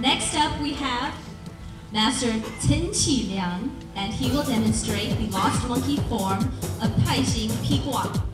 Next up we have Master Tin Qi Liang, and he will demonstrate the lost monkey form of Taixing Piguang.